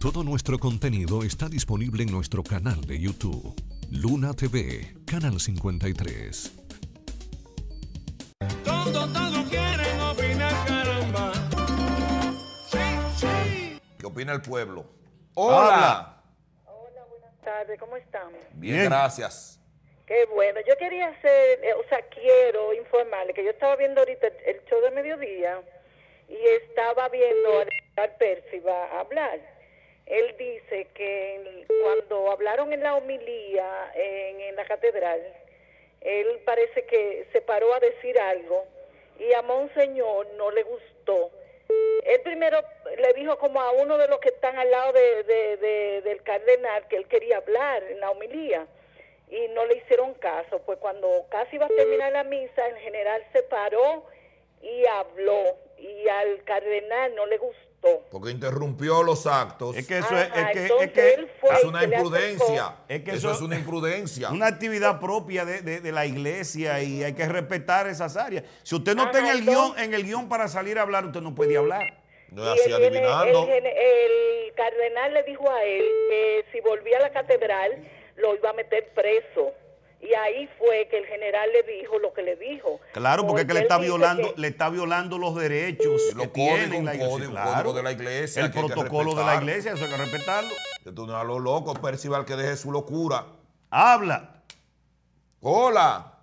Todo nuestro contenido está disponible en nuestro canal de YouTube. Luna TV, Canal 53. Todo, todo quieren opinar, caramba. Sí, sí. ¿Qué opina el pueblo? Hola. Buenas tardes, ¿cómo están? Bien, Bien. gracias. Qué bueno. Yo quería hacer, eh, o sea, quiero informarle que yo estaba viendo ahorita el, show de mediodía y estaba viendo a al Percy va a hablar. Él dice que cuando hablaron en la homilía en, la catedral, él parece que se paró a decir algo y a Monseñor no le gustó. Él primero le dijo como a uno de los que están al lado de- de- del cardenal que él quería hablar en la homilía y no le hicieron caso. Pues cuando casi iba a terminar la misa, el general se paró y habló y al cardenal no le gustó. Porque interrumpió los actos. Es que eso es, Ajá, es que, es que es una imprudencia. Es que eso, eso- es una imprudencia. una actividad propia de, de- de la iglesia y hay que respetar esas áreas. Si usted no Ajá, está en el guion, en el guion para salir a hablar, usted no puede hablar. No es así adivinando. El, el cardenal le dijo a él que si volvía a la catedral lo iba a meter preso. Y ahí fue que el general le dijo lo que le dijo. Claro, porque es que le está violando, que- le está violando los derechos Los que tiene la iglesia. código, Claro. código de la iglesia El protocolo de la iglesia, eso hay que respetarlo. Tú no a lo loco, Percival, que deje su locura. Habla. Hola.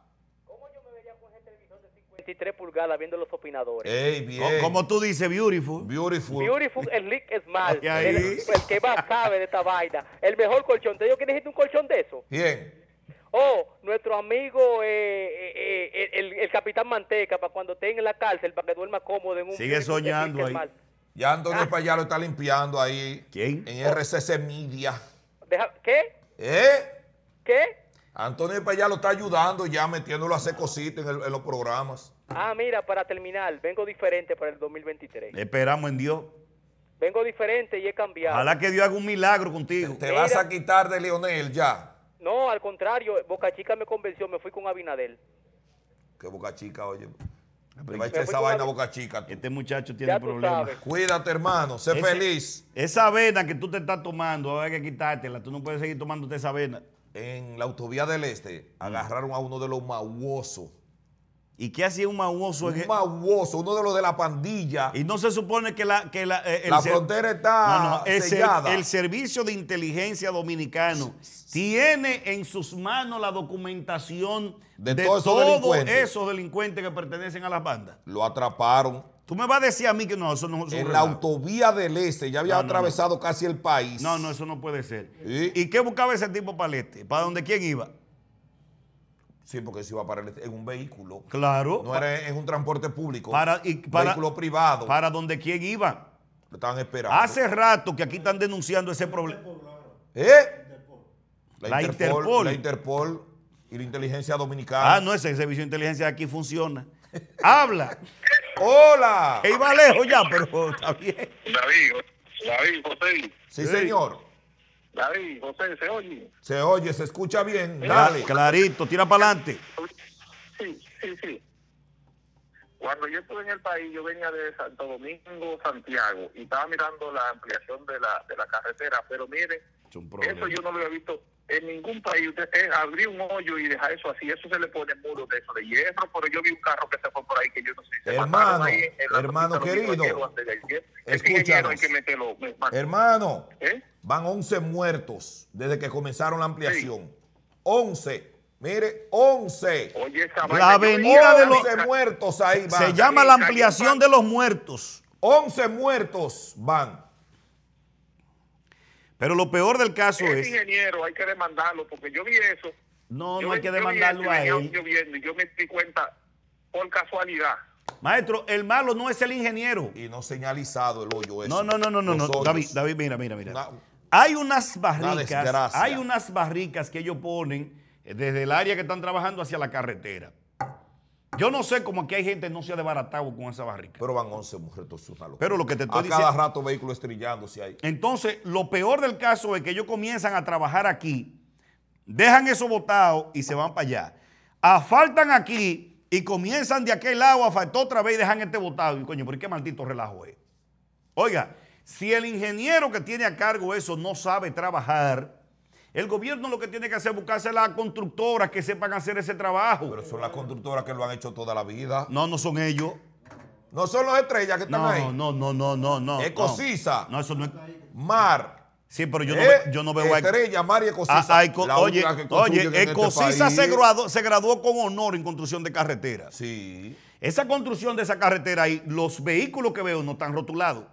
23 pulgadas viendo los opinadores. Ey, bien. Como tú dices, beautiful. Beautiful. Beautiful Slick Smart. Y ahí. El, el que más sabe de esta vaina. El mejor colchón. ¿Te digo que necesito un colchón de eso? Bien. Oh, nuestro amigo, eh, eh, eh, el, el capitán Manteca, para cuando esté en la cárcel, para que duerma cómodo en un Sigue soñando ahí. Ya Antonio Payá lo está limpiando ahí. ¿Quién? En RCC Media. Deja- ¿Qué? ¿Eh? ¿Qué? Antonio Payá lo está ayudando ya metiéndolo a hacer cositas en, los programas. Ah, mira, para terminar, vengo diferente para el 2023. Esperamos en Dios. Vengo diferente y he cambiado. Ojalá que Dios haga un milagro contigo. Te vas Mira. a quitar de Leonel ya. No, al contrario, Boca Chica me convenció, me fui con Abinadel. Que boca chica, oye. pero Le va a ¿y echar esa vaina a boca chica. tú. Este muchacho tiene problemas. sabes. Cuídate, hermano. Sé Ese- feliz. Esa avena que tú te estás tomando, hay que quitártela. Tú no puedes seguir tomándote esa avena. En la autovía del Este agarraron a uno de los mauosos. ¿Y qué hacía un mauoso? Un mauoso, uno de los de la pandilla. Y no se supone que la... Que la, eh, el La frontera está No, no, el, ser- sellada. el Servicio de Inteligencia Dominicano tiene en sus manos la documentación De de, todos esos delincuentes. esos delincuentes que pertenecen a las bandas. Lo atraparon. Tú me vas a decir a mí que no, eso no es En la autovía del Este, ya había No, atravesado casi el país. No, no, eso no puede ser. ¿Y qué buscaba ese tipo este? ¿Para dónde quién iba? Sí, porque se iba a parar en un vehículo. Claro. No era en un transporte público. Para, y para, vehículo privado. para donde quién iba. Lo estaban esperando. Hace rato que aquí están denunciando ese problema. ¿Eh? La Interpol. La Interpol y la inteligencia dominicana. Ah, no, ese servicio de inteligencia de aquí funciona. Habla. ¡Hola! Iba lejos ya, pero está bien. David, David, José, Sí, señor. David, José, ¿se oye? Se oye, se escucha bien. Dale. Clarito, tira para adelante. Sí, sí, sí. Cuando yo estuve en el país, yo venía de Santo Domingo, Santiago, y estaba mirando la ampliación de la, de la carretera, pero mire, eso yo no lo había visto en ningún país. Usted eh, abrir un hoyo y dejar eso así, eso se le pone muro de eso de hierro, pero yo vi un carro que se fue por ahí que yo no sé si se Hermano, mataron ahí en la hermano querido, escúchanos. hay que meterlo. Hermano, ¿Eh? van 11 muertos desde que comenzaron la ampliación. 11. Mire, 11. Oye, esa La avenida de los- 11 muertos ahí van. Se llama la ampliación de los muertos. 11 muertos van. Pero lo peor del caso Ese es. ingeniero hay que demandarlo porque yo vi eso. No, Yo no hay que yo vi demandarlo eso, a él. yo me di cuenta por casualidad. Maestro, el malo no es el ingeniero. Y no señalizado el hoyo ese. No, no, no, no, no. David, David, mira, mira, mira. Una- Hay unas barricas, hay unas barricas que ellos ponen eh, desde el área que están trabajando hacia la carretera. Yo no sé cómo aquí hay gente que no se ha desbaratado con esa barrica. Pero van 11 muertos. una locura. Pero lo que te estoy A cada diciendo- rato vehículos estrellándose ahí. Entonces, lo peor del caso es que ellos comienzan a trabajar aquí, dejan eso botado y se van para allá. Asfaltan aquí y comienzan de aquel lado a faltar otra vez y dejan este botado. Y coño, ¿por qué maldito relajo es? Oiga, Si el ingeniero que tiene a cargo eso no sabe trabajar, el gobierno lo que tiene que hacer es buscarse las constructoras que sepan hacer ese trabajo. Pero son las constructoras que lo han hecho toda la vida. no, no son ellos. No son los estrellas que están No, ahí. no, no, no, no, no. Ecosisa. No, eso no es. Mar. Sí, pero yo no, Eh, ve- yo no veo a- Estrella, Mar y Ecosisa. Eco- oye, oye, este Ecosisa se graduó, se graduó con honor en construcción de carreteras. Sí. Esa construcción de esa carretera ahí, los vehículos que veo no están rotulados.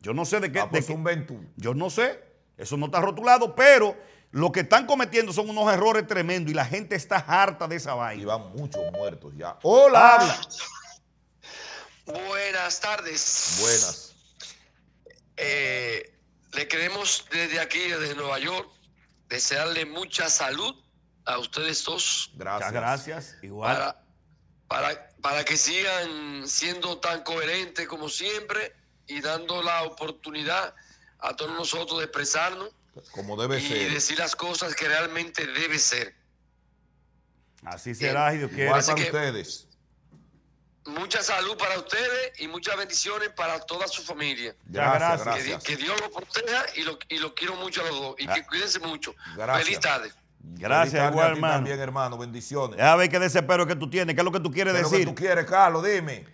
Yo no sé de qué. Ah, pues qué- un Ventú. yo no sé, eso no está rotulado, pero lo que están cometiendo son unos errores tremendos y la gente está harta de esa Y vaina. van muchos muertos ya. Hola. Habla. Buenas tardes. Buenas. Eh, le queremos desde aquí, desde Nueva York, desearle mucha salud a ustedes dos Gracias. Muchas gracias. Igual. para, para, para que sigan siendo tan coherentes como siempre y dando la oportunidad a todos nosotros de expresarnos Como debe y ser. decir las cosas que realmente debe ser. Así será, si Dios quiere. Para ustedes. Mucha salud para ustedes y muchas bendiciones para toda su familia. Gracias, gracias. Que, Dios los proteja y lo, y lo quiero mucho a los dos. Y Ah. que cuídense mucho. Gracias. Feliz tarde. Feliz Gracias, tarde igual, a hermano. También, hermano. Bendiciones. Déjame ver qué desespero que tú tienes. ¿Qué es lo que tú quieres ¿Qué es lo que decir? tú quieres, Carlos? Dime.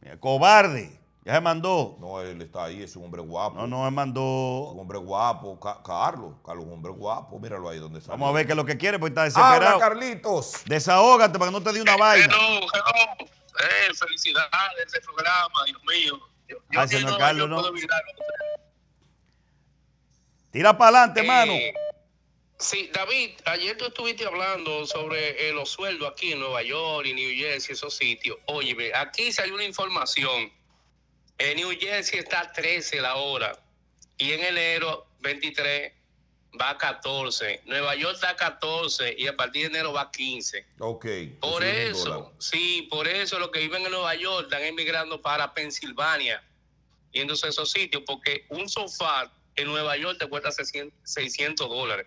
Mira, Cobarde. Ya se mandó. No, él está ahí, es un hombre guapo. No, no Un mandó. hombre guapo. Ca- Carlos. Carlos, un hombre guapo. Míralo ahí donde está. Vamos a ver qué es lo que quiere, porque está Habla, desesperado. Carlitos. Desahógate para que no te dé una vaina. Hello, hello. Eh, felicidades de ese programa, Dios mío. Yo, en Nueva Carlos, ¿no? Tira para adelante, hermano. Eh, Sí, David, ayer tú estuviste hablando sobre eh, los sueldos aquí en Nueva York y New Jersey, esos sitios. Oye, aquí salió una información. En New Jersey está a 13 la hora y en enero 23 va a 14. Nueva York está a 14 y a partir de enero va a 15. Ok. Por eso, sí, por eso los que viven en Nueva York están emigrando para Pensilvania, yéndose a esos sitios, porque un sofá en Nueva York te cuesta 600 600 dólares,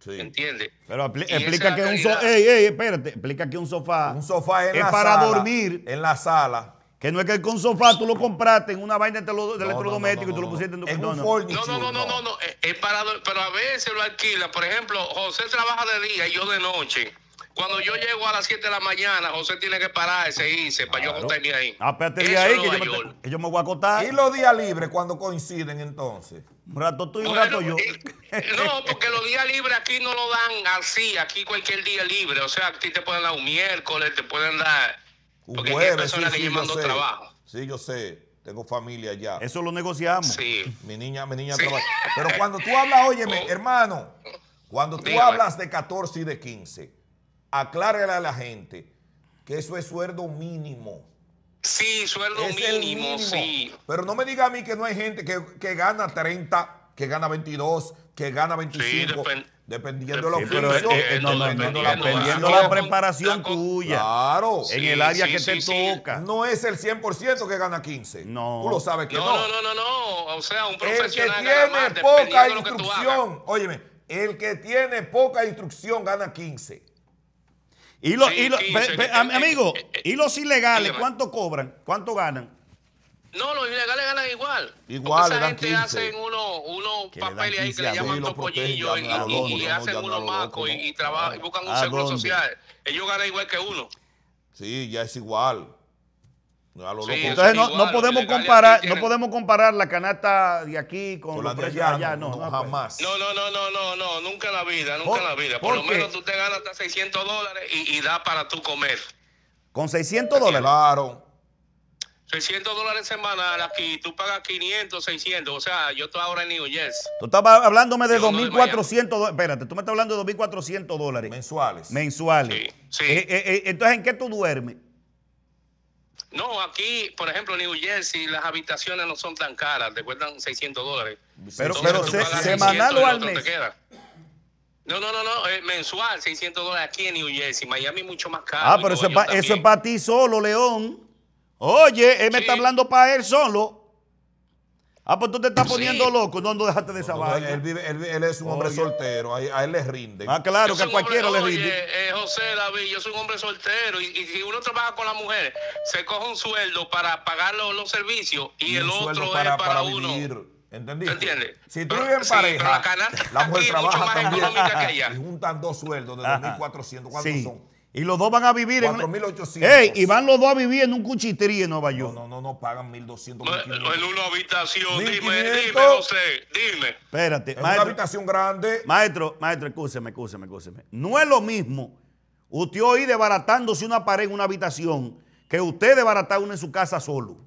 Sí. ¿entiendes? Pero Y explica que un sofá. Ey, ey, espérate. Explica que un sofá. Un sofá en es la para sala, dormir. En la sala. Que no es que con sofá tú lo compraste en una vaina de, No, electrodoméstico no, no, y tú lo pusiste en tu En no, un no. No, no, no, no, es- es para, do- pero a veces lo alquila. Por ejemplo, José trabaja de día y yo de noche. Cuando yo llego a las 7 de la mañana, José tiene que pararse e irse para yo acostarme ahí. Ah, espérate ahí que yo, me, que yo me voy a acotar. Y los días libres cuando coinciden entonces. Un rato tú y un Bueno, rato yo. eh, No, porque los días libres aquí no lo dan así, aquí cualquier día libre. O sea, a ti te pueden dar un miércoles, te pueden dar... Un Porque jueves, sí, personas que sí, llevan yo dos sé. trabajos. Sí, yo sé. Tengo familia ya. Eso lo negociamos. Sí. Mi niña, mi niña Sí. trabaja. Pero cuando tú hablas, óyeme, Oh. hermano, cuando tú Dígame. hablas de 14 y de 15, aclárale a la gente que eso es sueldo mínimo. Sí, sueldo Es el mínimo, sí. Pero no me diga a mí que no hay gente que, que gana 30, que gana 22, que gana 25, depen- dependiendo de Sí, los pero eh, eh, no, no, no, dependiendo la dependiendo posición. la preparación La tuya. Claro. En Sí, el área sí, que sí, te sí. toca. No es el 100% que gana 15. No. Tú lo sabes que No, no. no, no, no, no. O sea, un El que profesional gana más tiene poca de instrucción, óyeme, el que tiene poca instrucción gana 15. Y, los, Sí, y los- sí, pe- sí, pe- am- amigo, eh, eh, ¿y los ilegales cuánto cobran? ¿Cuánto ganan? No, los ilegales ganan igual. Igual, Porque esa gente 15. hacen unos uno papeles ahí 15 que le llaman Sí, lo topollillo protegen, y, y- hacen unos macos y, trabajan y buscan un ¿A seguro dónde? social. Ellos ganan igual que uno. Sí, ya es igual. A lo Sí, loco. Entonces no, igual, no podemos comparar, no podemos comparar la canasta de aquí con, Con los la de precios allá, allá, no, no, pues. jamás. No, no, no, no, no, no, nunca en la vida, nunca ¿Por- en la vida. por Por lo qué? menos tú te ganas hasta 600 dólares y, y da para tú comer. Con 600 dólares. Claro. 600 dólares semanal aquí, tú pagas 500, 600. O sea, yo estoy ahora en New Jersey. Tú estabas hablándome de Yo no de 2.400 dólares. Espérate, tú me estás hablando de 2.400 dólares Mensuales. mensuales. Sí, sí. Eh, eh, eh, entonces, ¿en qué tú duermes? No, aquí, por ejemplo, en New Jersey, las habitaciones no son tan caras, te cuestan 600 dólares. Pero- Entonces, pero se- semanal 600 y o al mes? queda. No, no, no, no, es mensual, 600 dólares aquí en New Jersey. Miami mucho más caro. Ah, pero eso es, pa- eso es para ti solo, León. Oye, él me Sí. está hablando para él solo. Ah, pues tú te estás Sí. poniendo loco. No, no déjate de esa No, vaina. él, vive- él, es un hombre Oye. soltero, a, a él le rinde. Ah, claro, que a cualquiera hombre- le oye, rinde. eh, José David, yo soy un hombre soltero y, y si uno trabaja con la mujer, se coge un sueldo para pagar los, los servicios y, el otro es para, uno. vivir. ¿Entendiste? ¿Te entiendes? Si tú vives en sí, pareja, pero la canasta la mujer aquí es mucho trabaja más también económica que allá. y juntan dos sueldos de Ajá. 2.400. ¿Cuántos Sí. son? Y los dos van a vivir en. 4.800. Ey, y van los dos a vivir en un cuchitería en Nueva No, York. no, no, no pagan 1.200. No, 1.500. En una habitación, dime, 1500. dime, José, dime. Espérate, En una habitación grande. Maestro, maestro, escúcheme, escúcheme, escúcheme. No es lo mismo usted hoy desbaratándose una pared en una habitación que usted desbaratar una en su casa solo.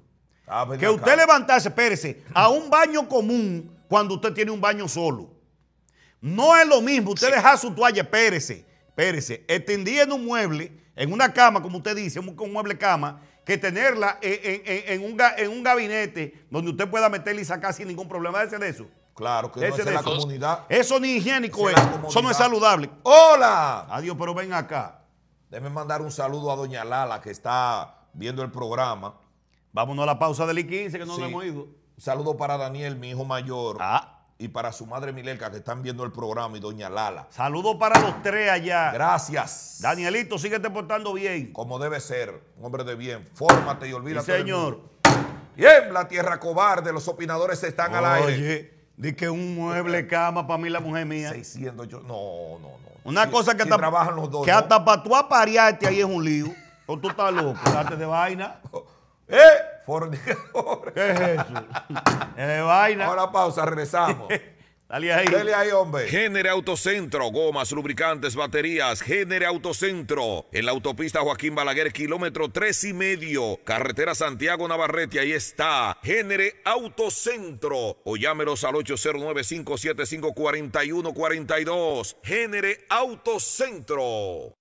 Ah, Que acá. usted levantarse, espérese, a un baño común cuando usted tiene un baño solo. No es lo mismo usted dejar su toalla, espérese, espérese, extendida en un mueble, en una cama, como usted dice, un, un mueble cama, que tenerla en, en- en- en un, ga- en un gabinete donde usted pueda meterla y sacar sin ningún problema. Ese de eso. Claro, que no es de la eso. comunidad. Eso ni higiénico es. Eso no es saludable. ¡Hola! Adiós, pero ven acá. Déjeme mandar un saludo a doña Lala que está viendo el programa. Vámonos a la pausa del I-15 que no Sí. lo hemos ido. Un saludo para Daniel, mi hijo mayor. Ah. Y para su madre Milelka que están viendo el programa y doña Lala. Saludos para los tres allá. Gracias. Danielito, síguete portando bien. Como debe ser, un hombre de bien. Fórmate y Sí, olvídate. del señor. Tiembla, tierra cobarde. Los opinadores están al aire. Oye, di que un mueble cama para mí la mujer mía. 600, yo- no, no, no. Una Si- cosa que, si hasta, trabajan los dos. que ¿no? hasta para tú aparearte ahí es un lío. O tú estás loco, date de vaina. ¡Eh! Fornicadores. ¿Qué es eso? Es vaina. Ahora pausa, regresamos. Dale ahí. Dele ahí, hombre. Génere Autocentro, gomas, lubricantes, baterías. Génere Autocentro. En la autopista Joaquín Balaguer, kilómetro tres y medio. Carretera Santiago Navarrete, ahí está. Génere Autocentro. O llámelos al 809-575-4142. Génere Autocentro.